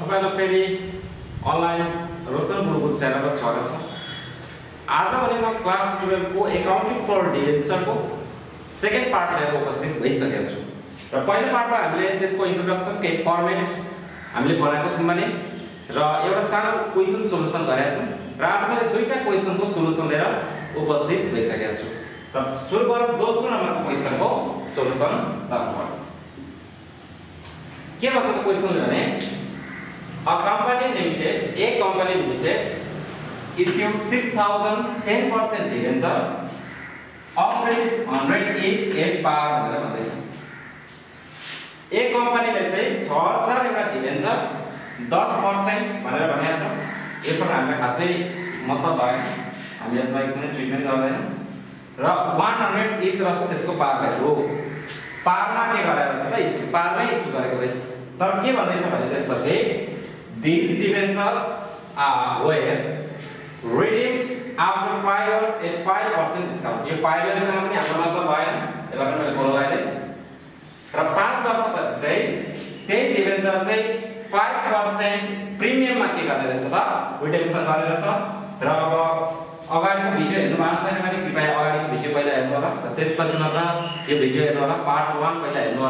तपाईँलाई फेरि अनलाइन रोशन गुरुकुल च्यानलमा स्वागत छ। आज भने म क्लास टुवेल्भको एकाउन्टिङ फर डिभेन्सरको सेकेन्ड पार्ट लिएर उपस्थित भइसकेको छु। र पहिलो पार्टमा हामीले त्यसको इन्ट्रोडक्सन केही फर्मेट हामीले बनाएको थियौँ भने र एउटा सानो क्वेसन सोल्युसन गरेका थियौँ। र आज मैले दुईवटा क्वेसनको सोल्युसन लिएर उपस्थित भइसकेको छु। र सुरु गरौँ दोस्रो नम्बरको क्वेसनको सोल्युसन तर्फबाट के भन्छ त क्वेसन भने A company limited, a company limited issued 6000 10% debenture of rupees 100 each at par भनेर भन्दैछ ए कम्पनीले चाहिँ 6000 एउटा डिभेन्चर 10% भनेर भनेको छ। यसबाट हामीलाई खासै मतलब भएन। हामी यसलाई कुनै ट्रिटमेन्ट गर्दैनौँ। र 100 इच रहेछ त्यसको पार भ्यालु पारमा के गरेर रहेछ त? इस्यु पारमै इस्यु गरेको रहेछ। तर के भन्दैछ भने त्यसपछि These debentures are were redeemed after 5 years at 5% discount. यो 5 years सँग पनि हाम्रो मतलब भएन यसलाई पनि मैले बोल्न लगाइदिएँ र 5 वर्षपछि चाहिँ त्यही डिबेन्चर चाहिँ 5% प्रिमियममा के गर्ने रहेछ त रिडेम्सन गर्ने रहेछ र अब अगाडिको भिडियो हेर्नु भएको छैन कृपया अगाडिको भिडियो पहिला हेर्नु र त्यसपछि मात्र यो भिडियो हेर्नु पार्ट 1 पहिला हेर्नु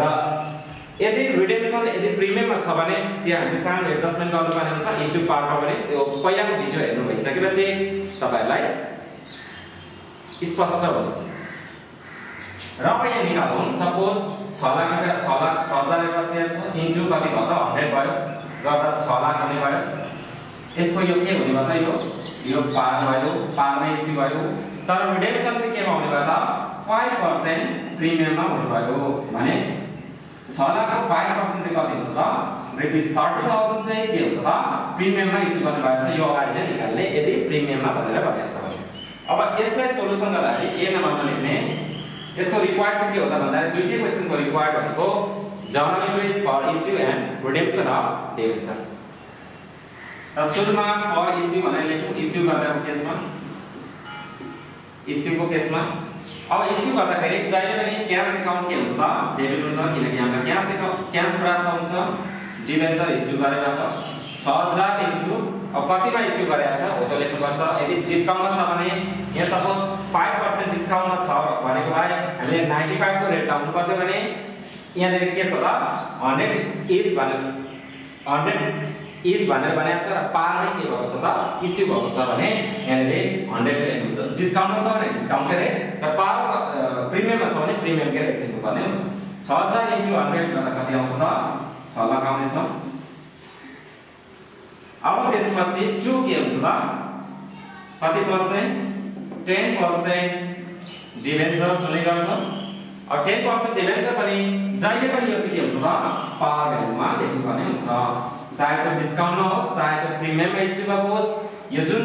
र यदि रिडेम्सन यदि प्रिमियममा छ भने त्यहाँ हामीले सानो एडजस्टमेन्ट गर्नुपर्ने हुन्छ इस्यु पार्टमा भने त्यो पहिलाको भिडियो हेर्नु भइसकेपछि तपाईँहरूलाई स्पष्ट हुन्छ। र अब यहाँ सपोज छ लाख छ लाख छ हजार एउटा सेयर छ इन्टु कति भयो त? हन्ड्रेड भयो गर्दा छ लाख हुने भयो। यसको यो के हुने भयो त? यो यो पार भयो पारमै इस्यु भयो। तर रिडेम्सन चाहिँ केमा हुने भयो त? फाइभ पर्सेन्ट प्रिमियममा हुने भयो भने छ लाखको फाइभ पर्सेन्ट चाहिँ कति हुन्छ त रुपिस थर्टी थाउजन्ड चाहिँ के हुन्छ त प्रिमियममा इस्यु गर्नु भएको छ यो अगाडि नै निकाल्ने यदि प्रिमियममा भनेर भनेको छ भने अब यसलाई सोल्युसनका लागि ए नम्बरमा लेख्ने यसको रिक्वायर्ड चाहिँ के हो त भन्दाखेरि दुईटै क्वेसनको रिक्वायर्ड भनेको journal entries for issue and redemption of debenture र सुरुमा फर इस्यु भनेर लेखौँ इस्यु गर्दाको केसमा इस्युको केसमा अब इस्यु गर्दाखेरि जहिले पनि क्यास एकाउन्ट के हुन्छ त डेबिट हुन्छ किनकि हाम्रो क्यास एकाउन्ट क्यास प्राप्त हुन्छ। डिभेन्चर इस्यु गरेबाट छ हजार इन्टु अब कतिमा इस्यु गरेको छ हो त्यो लेख्नुपर्छ। यदि डिस्काउन्टमा छ भने यहाँ सपोज फाइभ पर्सेन्ट डिस्काउन्टमा छ भनेको भए हामीले नाइन्टी फाइभको रेट लाउनु पर्थ्यो भने यहाँनिर के छ त? हन्ड्रेड इज भनेर हन्ड्रेड इज भनेर भनेको छ र पार नै के भएको छ त? इस्यु भएको छ भने यहाँनिर हन्ड्रेड रेट हुन्छ। डिस्काउन्टमा छ भने डिस्काउन्टकै रेट र पार प्रिमियममा छ भने प्रिमियमकै रेट लेख्नुपर्ने हुन्छ। छ हजार इन्टु हन्ड्रेड गर्दा कति आउँछ त? छ लाख आउनेछ अब त्यसपछि टु के हुन्छ त? कति पर्सेन्ट टेन पर्सेन्ट डिभेन्चर्स हुने गर्छ। अब टेन पर्सेन्ट डिभेन्चर पनि जहिले पनि यो चाहिँ के हुन्छ त? पार भ्यालुमा लेख्नुपर्ने हुन्छ। चाहे त्यो डिस्काउन्टमा होस् चाहे त्यो इस्यु भएको होस् यो जुन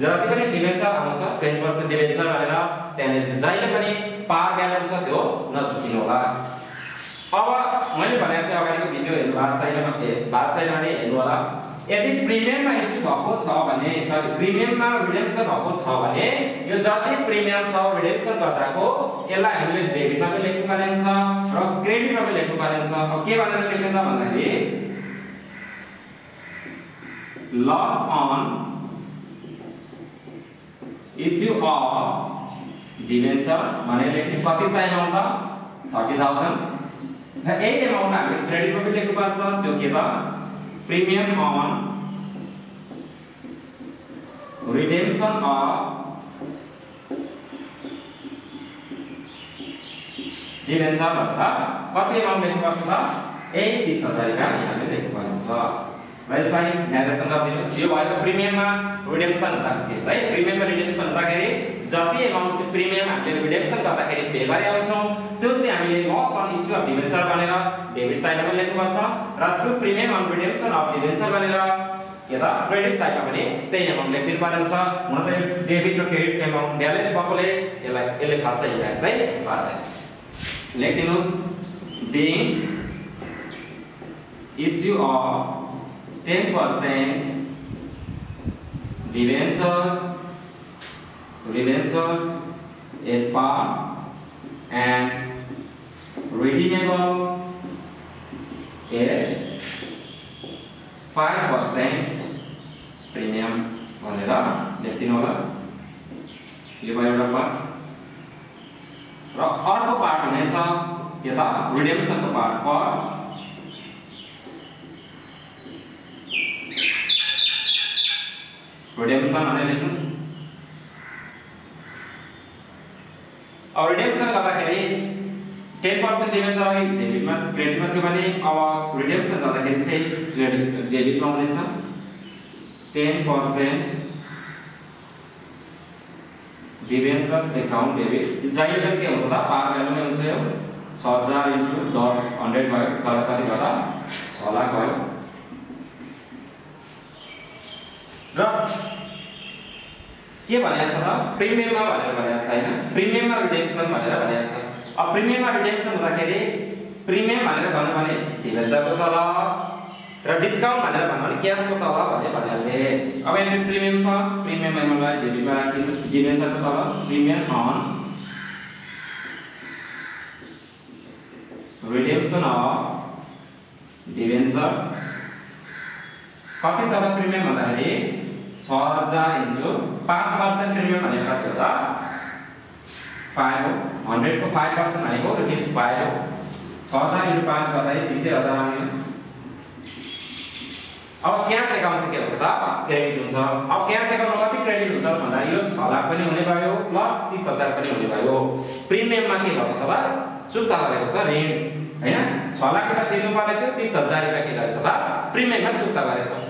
जति पनि डिभेन्चर आउँछ टेन पर्सेन्ट डिभेन्चर भनेर त्यहाँनिर चाहिँ जहिले पनि पार भ्यालु छ त्यो नचुकिनु होला अब मैले भनेको थिएँ अगाडिको भिडियो हेर्नु भएको छैन भएको छैन भने हेर्नु होला। यदि प्रिमियममा इस्यु भएको छ भने सरी प्रिमियममा रिडेम्सन भएको छ भने यो जति प्रिमियम छ रिडेम्सन गर्दाको यसलाई हामीले डेबिटमा पनि लेख्नुपर्ने हुन्छ र क्रेडिटमा पनि लेख्नुपर्ने हुन्छ। अब के भनेर लेख्नु त भन्दाखेरि loss on issue of debenture भने लेख्ने कति चाहिँ एमाउन्ट त थर्टी थाउजन्ड र यही एमाउन्ट हामीले क्रेडिटमा पनि लेख्नुपर्छ त्यो के त premium on redemption of debenture भनेर कति एमाउन्ट लेख्नुपर्छ त यही तिस हजार रुपियाँ यहाँले लेख्नुपर्ने र यसलाई न्यारेसन गरिदिनुहोस् यो भयो प्रिमियममा रिडेम्सन हुँदाको केस है प्रिमियममा रिडेम्सन हुँदाखेरि जति एमाउन्ट चाहिँ प्रिमियम हामीले रिडेम्सन गर्दाखेरि पे गरे आउँछौँ त्यो चाहिँ हामीले loss on issue of debenture भनेर डेबिट साइडमा पनि लेख्नुपर्छ र त्यो premium on redemption of debenture भनेर के त क्रेडिट साइडमा पनि त्यही एमाउन्ट लेखिदिनु पर्ने हुन्छ। हुन त डेबिट र क्रेडिट एमाउन्ट ब्यालेन्स भएकोले यसलाई यसले खासै इम्प्याक्ट चाहिँ पार्दैन लेखिदिनुहोस्। Being issue of 10% debentures debentures at par, and redeemable at five percent premium भनेर लेखिदिनु होला यो भयो एउटा पार्ट र अर्को पार्ट हुनेछ के त रिडेम्सनको पार्ट फर भनेर लेख्नुहोस् अब रिडेम्सन गर्दाखेरि टेन पर्सेन्ट डिमेन्सन अघि जेबिटमा क्रेडिटमा थियो भने अब रिडेम्सन गर्दाखेरि चाहिँ डेबिटमा हुनेछ ten percent debentures account debit जहिले पनि के हुन्छ त पार भ्यालुमै हुन्छ यो छ हज़ार इन्टु दस हन्ड्रेड भयो तर कति गर्दा छ लाख भयो र के भनेको छ त प्रिमियममा भनेर भनेको छ होइन प्रिमियममा रिडेम्सन भनेर भनेको छ अब प्रिमियममा रिडेम्सन हुँदाखेरि प्रिमियम भनेर भन्नु भने डिभेन्चरको तल र डिस्काउन्ट भनेर भन्नु भने क्यासको तल भनेर भनिहाल्थे अब यहाँ प्रिमियम छ प्रिमियम एमाउन्टलाई डेबिटमा राखिदिनुहोस् डिभेन्चरको तल premium on redemption of debenture कति छ त प्रिमियम भन्दाखेरि छ हजार इन्टु पाँच पर्सेन्ट प्रिमियम भनेको कति हो त। फाइभ हो। हन्ड्रेडको फाइभ पर्सेन्ट भनेको रुपिस फाइभ हो। छ हजार इन्टु पाँच गर्दाखेरि तिसै हजार आउने। अब क्यास एकाउन्ट चाहिँ के हुन्छ त? क्रेडिट हुन्छ। अब क्यास एकाउन्टमा कति क्रेडिट हुन्छ भन्दा यो छ लाख पनि हुने भयो प्लस तिस हजार पनि हुने भयो। प्रिमियममा के भएको छ त? चुक्ता गरेको छ ऋण। होइन? छ लाख रुपियाँ तिर्नु पर्ने थियो तिस हजार रुपियाँ के गरेछ त? प्रिमियममा चुक्ता गरेछ। अब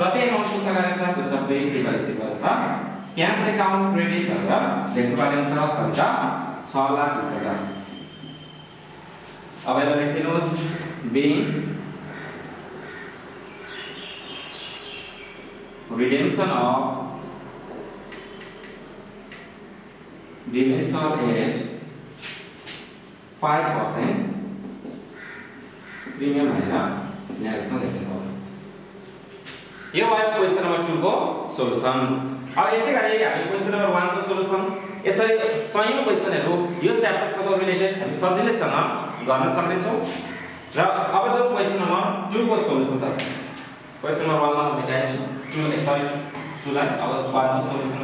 जति एमाउन्ट चुक्ता गरेछ त्यो सबै के गरेको गरेछ क्यास एकाउन्ट क्रेडिट भनेर लेख्नु पर्ने हुन्छ कति त छ लाख तिस हजार। अब यसलाई लेखिदिनुहोस्। Being redemption of dimension at 5% premium भनेर यहाँ यसमा लेख्नु यो भयो क्वेसन नम्बर टूको सोल्युसन अब यसै गरी हामी क्वेसन नम्बर वानको सोल्युसन यसरी सयौँ क्वेसनहरू यो च्याप्टरसँग रिलेटेड हामी सजिलैसँग गर्न सक्नेछौँ। र अब जो क्वेसन नम्बर टूको सोल्युसन त क्वेसन नम्बर वानमा भेटाइन्छु टू सरी टूलाई अब सोल्युसन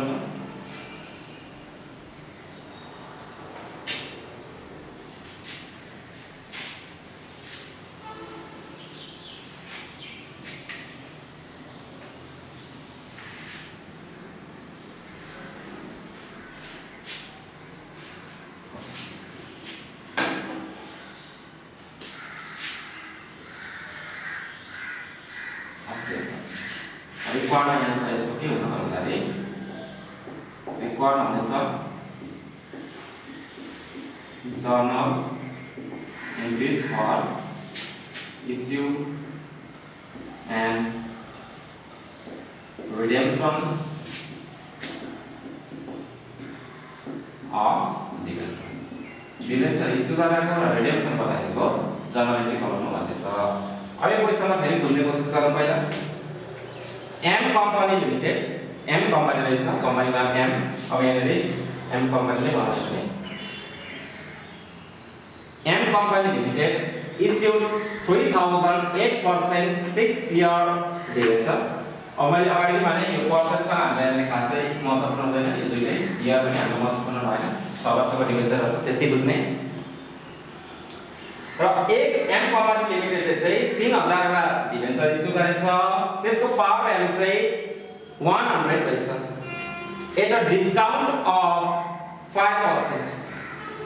रिक्वायर्ड यहाँ छ यसको के हुन्छ भन्दाखेरि रिक्वायर्ड हुनेछ journal entries for issue and redemption of debenture debenture issue गरेको र रिडेम्सन गर्दाखेरिको जर्नल एन्ट्री बनाउनु भन्दैछ अब यो क्वेसनमा फेरि घुम्ने कोसिस गरौँ पहिला M company limited M company रहेछ एम अब यहाँनिर एम कम्पनीले बनाउने भने M company limited issued three thousand eight percent six year debenture अब मैले अगाडि भने यो पर्सेन्टसँग हामीलाई खासै महत्त्वपूर्ण हुँदैन यो दुइटै इयर पनि हाम्रो महत्त्वपूर्ण भएन छ वर्षको डिभेन्चर रहेछ त्यति बुझ्ने र एक एम कम्पनी लिमिटेडले चाहिँ तिन हजारवटा डिभेन्चर इस्यु गरेछ। त्यसको पावर भ्यालु चाहिँ वान हन्ड्रेड रहेछ। At a discount of five percent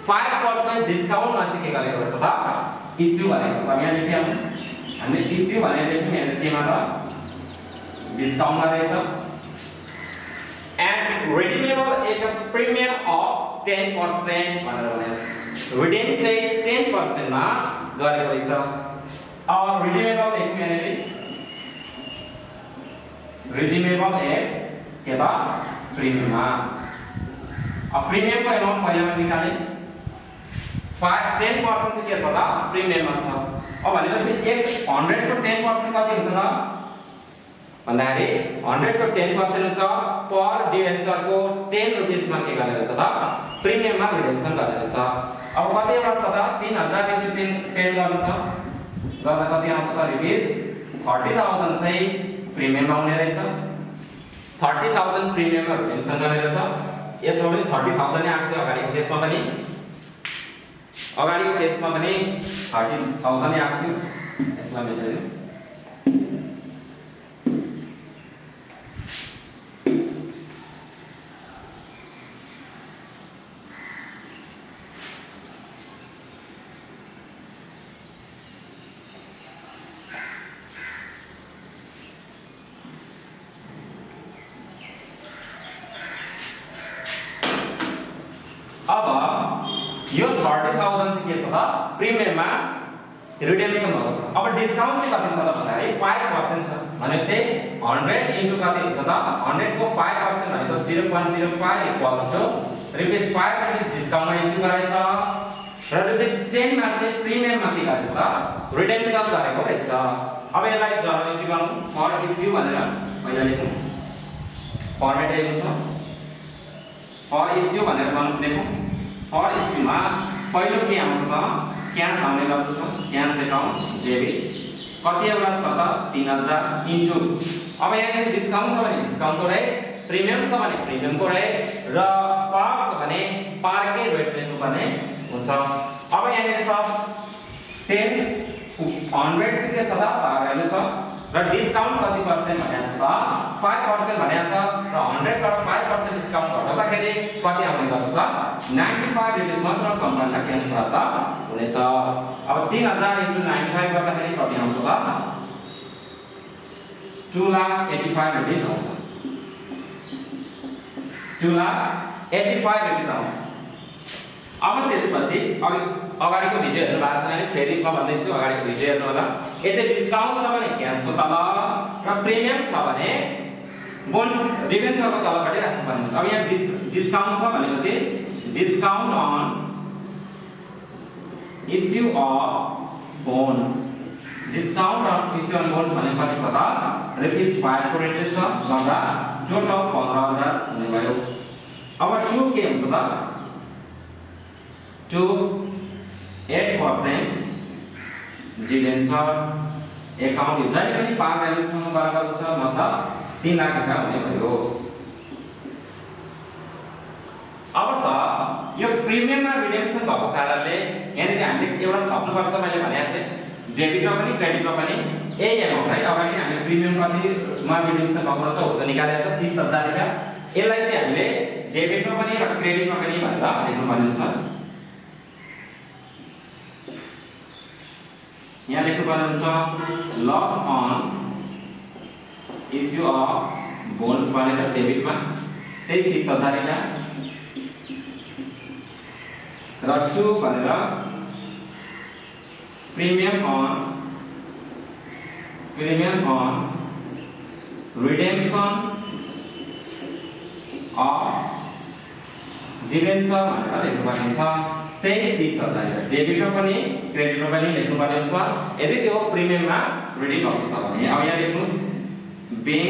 five percent डिस्काउन्टमा चाहिँ के गरेको रहेछ त? इस्यु गरेको छ। यहाँ लेख्यौँ। हामीले इस्यु भनेर लेख्यौँ। यहाँ केमा त डिस्काउन्टमा रहेछ and redeemable at a premium of ten percent भनेर भनेको छ रिडेम चाहिँ टेन पर्सेन्टमा गरेको रहेछ। रिडिमेबल एक यहाँनिर रिडिमेबल एट के त? प्रिमियममा अब प्रिमियमको एमाउन्ट पहिला मैले निकालेँ। फाइभ टेन पर्सेन्ट चाहिँ के छ त? प्रिमियममा छ। अब भनेपछि एक हन्ड्रेडको टेन पर्सेन्ट कति हुन्छ त? भन्दाखेरि हन्ड्रेडको टेन पर्सेन्ट हुन्छ। पर डिभेन्चरको टेन रुपिसमा के गर्ने रहेछ त? प्रिमियममा रिडेम्सन गर्ने रहेछ अब कतिवटा छ त तिन हजार तिन टेन गर्नु त गर्दा कति आउँछ त रुपिस थर्टी थाउजन्ड चाहिँ प्रिमियममा आउने रहेछ थर्टी थाउजन्ड प्रिमियममा रिडेम्सन गर्ने रहेछ यसमा पनि थर्टी थाउजन्ड नै आएको थियो अगाडिको केसमा पनि अगाडिको केसमा पनि थर्टी थाउजन्ड नै आएको थियो यसलाई मेटाइदिउँ अब यो थर्टी थाउजन्ड चाहिँ के छ त प्रिमियममा रिडेम्सन भएको छ अब डिस्काउन्ट चाहिँ कति छ त भन्दाखेरि फाइभ पर्सेन्ट छ भनेपछि हन्ड्रेड इन्टु कति हुन्छ त? हन्ड्रेडको फाइभ पर्सेन्ट भनेको zero point zero five equals to rupees five rupees डिस्काउन्टमा issue गरेछ। र रुपिस टेनमा चाहिँ प्रिमियममा के गरेछ त? रिडेम्सन गरेको रहेछ। अब यसलाई जर्नलिटी गरौँ। फर इस्यु भनेर पहिला लेखौँ। फर्मेट यही हुन्छ फर इस्यु भनेर लेखौँ। फर इस्युमा पहिलो के आउँछ त? क्यास आउने गर्दछ क्यास एकाउन्ट डेबिट। कति एउटा छ त तिन हजार इन्टु। अब यहाँ चाहिँ डिस्काउन्ट छ भने डिस्काउन्टको रेट प्रिमियम छ भने प्रिमियमको रेट र पार छ भने पारकै रेट लेख्नुपर्ने हुन्छ। अब यहाँनिर छ टेन हन्ड्रेड चाहिँ के छ त भ्यालु छ। र डिस्काउन्ट कति पर्सेन्ट भनेको छ? त फाइभ पर्सेन्ट भनेको छ र हन्ड्रेडबाट फाइभ पर्सेन्ट डिस्काउन्ट घटाउँदाखेरि कति आउने गर्दछ नाइन्टी फाइभ रुपिस मात्र कम्पनीलाई क्यास प्राप्त हुनेछ। अब तिन हजार इन्टु नाइन्टी फाइभ गर्दाखेरि कति आउँछ त टु लाख एट्टी आउँछ। अब त्यसपछि अगाडिको भिडियो हेर्नु भएको छैन भने फेरि म भन्दैछु अगाडिको भिडियो हेर्नु होला। यदि डिस्काउन्ट छ भने क्यासको तल र प्रिमियम छ भने बोनस डिभेन्चरको तलपट्टि राख्नुपर्ने हुन्छ अब यहाँ डिस डिस्काउन्ट छ भनेपछि discount on issue of bonds discount on issue on bonds भनेको कति छ त? रुपिस फाइभको रेट छ। गर्दा टोटल पन्ध्र हजार हुने भयो। अब टु के हुन्छ त? To 8% डिभेन्चर एकाउन्ट यो जहिले पनि पार भ्यालुसँग बराबर हुन्छ। मतलब तिन लाख रुपियाँ हुने भयो। अब छ यो प्रिमियममा रिडेम्सन भएको कारणले यहाँनिर हामीले एउटा थप्नुपर्छ मैले भनेको थिएँ। डेबिटमा पनि क्रेडिटमा पनि यही एमाउन्ट है। अगाडि हामीले प्रिमियम कतिमा रिडेम्सन भएको रहेछ हो त निकालेको छ तिस हजार रुपियाँ। यसलाई चाहिँ हामीले डेबिटमा पनि र क्रेडिटमा पनि भनेर लेख्नुपर्ने हुन्छ। यहाँ लेख्नुपर्ने हुन्छ loss on issue of bonds भनेर डेबिटमा त्यही तिस हजार र टु भनेर premium on premium on redemption of debenture भनेर लेख्नुपर्ने छ त्यही तिस हजार डेबिटमा पनि क्रेडिटमा पनि लेख्नुपर्ने हुन्छ यदि त्यो प्रिमियममा रिडिम भएको छ भने अब यहाँ लेख्नुहोस् being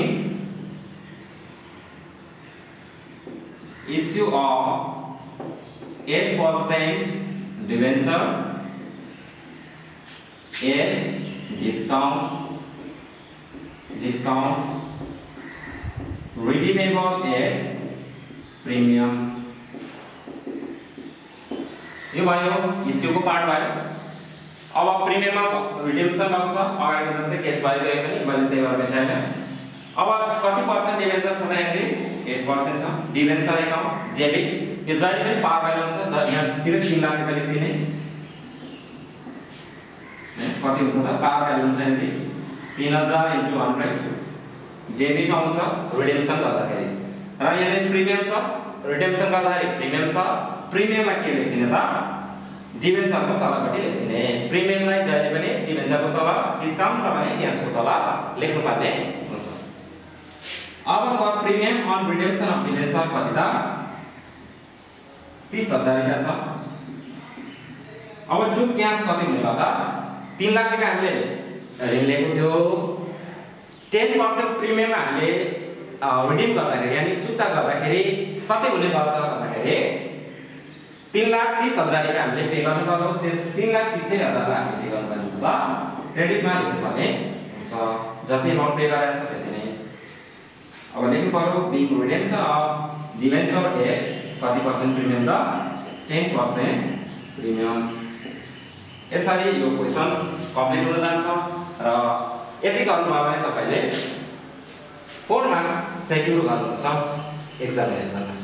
issue of eight percent debenture at discount discount redeemable at premium यो भयो इस्युको पार्ट भयो। अब प्रिमियममा रिडेम्सन भएको अगाडिको जस्तै केस भयो गयो पनि मैले त्यही भएर मेटाइनँ अब कति पर्सेन्ट डिभेन्चर छ त यहाँनिर एट पर्सेन्ट छ। डिभेन्चर एकाउन्ट डेबिट यो जहिले पनि पार भ्यालु हुन्छ यहाँ सिधै तिन लाख रुपियाँ लेखिदिने कति हुन्छ त? पार भ्यालु हुन्छ यहाँनिर। तिन हजार इन्टु हन्ड्रेड डेबिट आउँछ रिडेम्सन गर्दाखेरि। र यहाँनिर प्रिमियम छ। रिडेम्सन गर्दाखेरि प्रिमियम छ। प्रिमियममा के लेखिदिने त डिभेन्चरको तलपट्टि लेखिदिने। प्रिमियमलाई जहिले पनि डिभेन्चरको तल डिस्काउन्ट भने क्यासको तल लेख्नुपर्ने हुन्छ। अब छ premium on redemption of debenture कति त? तिस हजार रुपियाँ छ। अब टु क्यास कति हुने भयो त? तिन लाख रुपियाँ हामीले ऋण लिएको थियो। टेन पर्सेन्ट प्रिमियम हामीले रिडिम गर्दाखेरि यानि चुक्ता गर्दाखेरि कति हुने भयो त भन्दाखेरि तिन लाख तिस हजार रुपियाँ हामीले पे गर्नु पर्यो त्यस तिन लाख तिसै हजारलाई हामीले पे गर्नुपर्ने हुन्छ ल क्रेडिटमा लेख्नुपर्ने हुन्छ जति एमाउन्ट पे गरेको छ त्यति नै अब लेख्नु पर्यो being redemption of debenture at कति पर्सेन्ट प्रिमियम त टेन पर्सेन्ट प्रिमियम यसरी यो क्वेसन कम्प्लिट हुन जान्छ र यति गर्नुभयो भने तपाईँले फोर मार्क्स सेक्युर गर्नुहुन्छ एक्जामिनेसनमा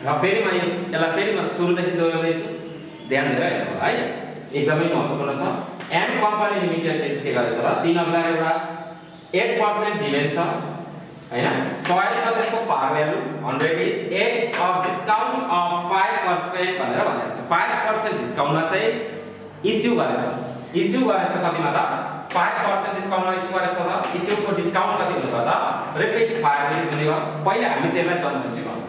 र फेरि म यसलाई फेरि म सुरुदेखि दोहोऱ्याउँदैछु ध्यान दिएर है एकदमै महत्त्वपूर्ण छ एम कम्पनी लिमिटेडले चाहिँ र तिन एउटा एट पर्सेन्ट छ होइन सय छ त्यसको par value hundred is at of discount of percent भनेर भनेको छ फाइभ पर्सेन्ट डिस्काउन्टमा चाहिँ इस्यु गरेछ इस्यु गरेछ कतिमा त फाइभ पर्सेन्ट डिस्काउन्टमा इस्यु गरेछ त इस्युको डिस्काउन्ट कति त पहिला हामी त्यसलाई भन्नु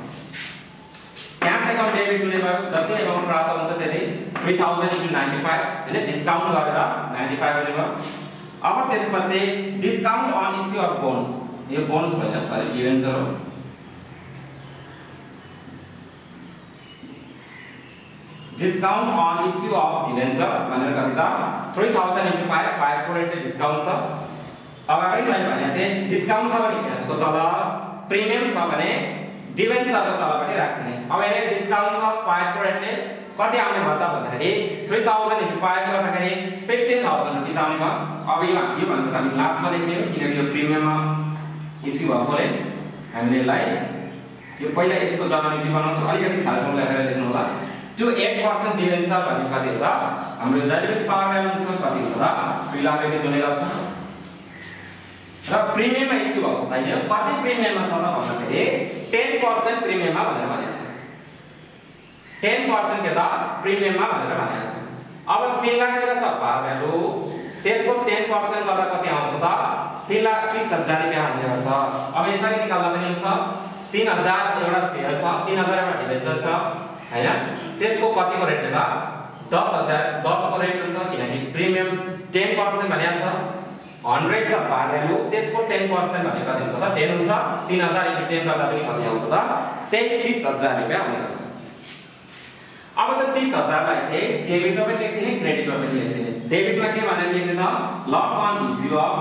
क्यास एकाउन्ट डेबिट हुने भयो जति एमाउन्ट प्राप्त हुन्छ त्यति three thousand into ninety five होइन? डिस्काउन्ट गरेर नाइन्टी फाइभ हुने भयो। अब त्यसपछि discount on issue of bonds यो बोनस होइन सरी डिभेन्चर हो discount on issue of debenture भनेर कति त? थ्री थाउजन्ड इन्टु फाइभ फाइभको रेटले डिस्काउन्ट छ अगाडि मैले भनेको थिएँ डिस्काउन्ट छ भने यसको तल प्रिमियम छ भने डिभेन्चरको तलपट्टि राख्ने। अब यहाँ डिस्काउन्ट छ फाइभको रेटले कति आउने भयो त भन्दाखेरि थ्री थाउजन्ड इन्टु फाइभ गर्दाखेरि फिफ्टिन थाउजन्ड रुपिस आउने भयो। अब यो भनेको त हामी लास्टमा लेख्ने हो किनकि यो प्रिमियममा इस्यु भएकोले हामीले यसलाई यो पहिला यसको जर्नलिटी बनाउँछौँ। अलिकति खालको लेख्नु होला। त्यो एट पर्सेन्ट भन्ने कति हुँदा हाम्रो पावर कति हुन्छ त? र प्रिमियममा इस्यु भएको छैन कति प्रिमियममा छ त भन्दाखेरि टेन पर्सेन्ट प्रिमियममा भनेर भनेको छ। टेन पर्सेन्ट के त? प्रिमियममा भनेर भनेको छ। अब तिन लाख रुपियाँ छ पावर भ्यालु। त्यसको टेन पर्सेन्ट गर्दा कति आउँछ त? तिन लाख तिस हजार रुपियाँ आउने गर्छ। अब यसरी निकाल्दा पनि हुन्छ। तिन हजार एउटा सेयर छ तिन हजार एउटा डिभेन्चर छ होइन? त्यसको कतिको रेटले त दस हजार दसको रेट हुन्छ किनकि प्रिमियम टेन पर्सेन्ट भनेको छ। हन्ड्रेड छ पार भ्यालु त्यसको टेन पर्सेन्ट भने कति हुन्छ त? टेन हुन्छ। तिन हजार इन्टु टेन गर्दा पनि कति आउँछ त? तेत्तिस हजार रुपियाँ आउने गर्छ। अब त तिस हजारलाई चाहिँ डेबिटमा पनि लेखिदिने क्रेडिटमा पनि लेखिदिने। डेबिटमा के भनेर लेख्ने त? Loss on issue of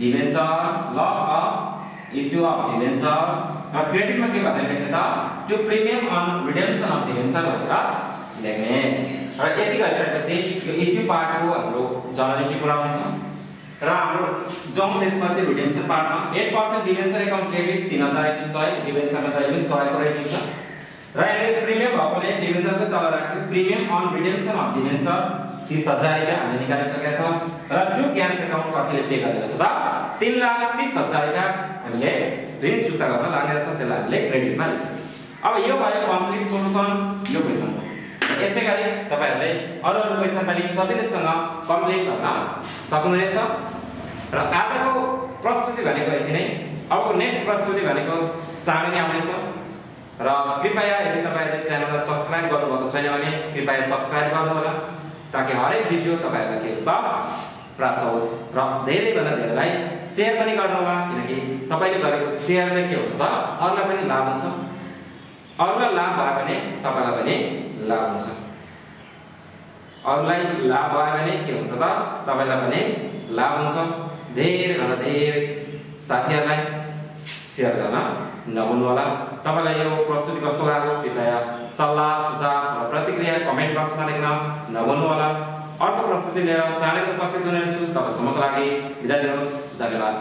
debenture loss of issue of debenture र क्रेडिटमा के भनेर लेख्ने त? त्यो premium on redemption of debenture भनेर लेख्ने। र यति गरिसकेपछि यो इस्यु पार्टको हाम्रो जर्नलिटी पुरा हुन्छ र हाम्रो जाउँ त्यसपछि redemption पार्टमा eight percent debenture account debit तिन हजार इन्टु सय डिभेन्चरमा जहिले पनि सयको रेट हुन्छ र यहाँ प्रिमियम भएकोले डिभेन्चरको तल राख्यो। Premium on redemption of debenture तिस हजार रुपियाँ हामीले निकालिसकेका छौँ। र त्यो क्यास एकाउन्ट कतिले पे गरिरहेको छ त? तिन लाख तिस हजार रुपियाँ हामीले ऋण चुक्ता गर्न लाग्ने रहेछ त्यसलाई हामीले क्रेडिटमा लेख्यौँ। अब यो भयो कम्प्लिट सोल्युसन यो क्वेसनको यसै गरी तपाईँहरूले अरू अरू क्वेसन पनि सजिलैसँग कम्प्लिट गर्न सक्नुहुनेछ। र आजको प्रस्तुति भनेको यति नै। अबको नेक्स्ट प्रस्तुति भनेको चाँडै नै आउनेछ। र कृपया यदि तपाईँहरूले च्यानललाई सब्सक्राइब गर्नुभएको छैन भने कृपया सब्सक्राइब गर्नुहोला ताकि हरेक भिडियो तपाईँहरूलाई के होस् प्राप्त होस् र धेरैभन्दा धेरैलाई सेयर पनि गर्नुहोला किनकि तपाईँले गरेको सेयरले के हुन्छ त? अरूलाई पनि लाभ हुन्छ। अरूलाई लाभ भयो भने तपाईँलाई पनि लाभ हुन्छ। अरूलाई लाभ भयो भने के हुन्छ त? तपाईँलाई पनि लाभ हुन्छ। धेरैभन्दा धेरै साथीहरूलाई सेयर गर्न नभुल्नु होला तपाईँलाई यो प्रस्तुति कस्तो लाग्यो कृपया सल्लाह सुझाव र प्रतिक्रिया कमेन्ट बक्समा लेख्न नभुल्नु होला अर्को प्रस्तुति लिएर चाँडै उपस्थित हुनेछु तपाईँसम्मको लागि बिदा दिनुहोस् धन्यवाद